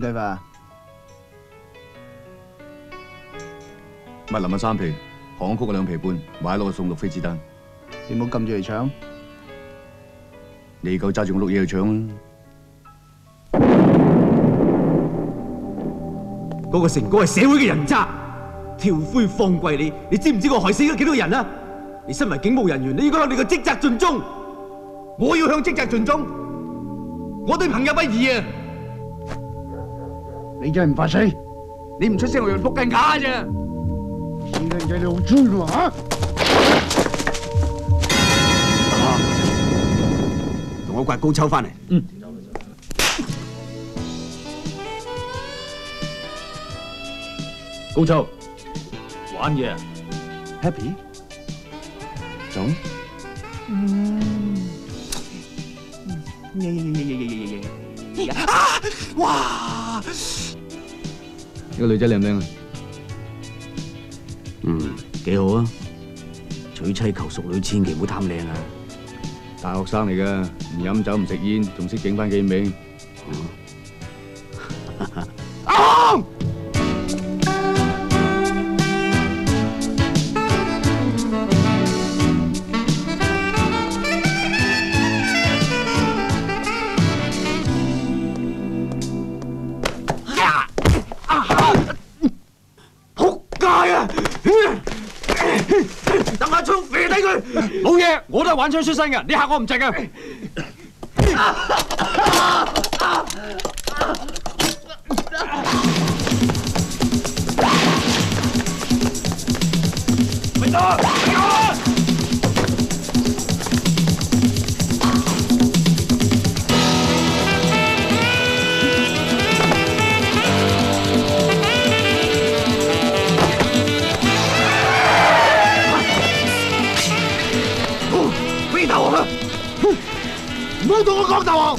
計法？密林嘅三皮，行曲嘅兩皮半，買落去送六飛子彈。你唔好撳住嚟搶。你夠揸住我碌嘢去搶啊！嗰個成哥係社會嘅人渣，跳灰放貴你，你知唔知我害死咗幾多人啊？你身為警務人員，你應該向你嘅職責盡忠。我要向職責盡忠，我對朋友不義啊！你真係唔怕死？你唔出聲，我用仆緊架啫。死靚仔你好追喎嚇！同我刮高抽翻嚟。嗯。高秋，玩嘢啊？Happy？總？嗯。耶耶耶耶耶耶耶耶！啊！哇！呢個女仔靚唔靚啊？嗯，幾好啊！娶妻求淑女，千祈唔好貪靚啊！大學生嚟噶，唔飲酒唔食煙，仲識整翻幾味。睇佢。老嘢，我都系玩枪出身嘅，你吓我唔值嘅。唔好同我讲大王。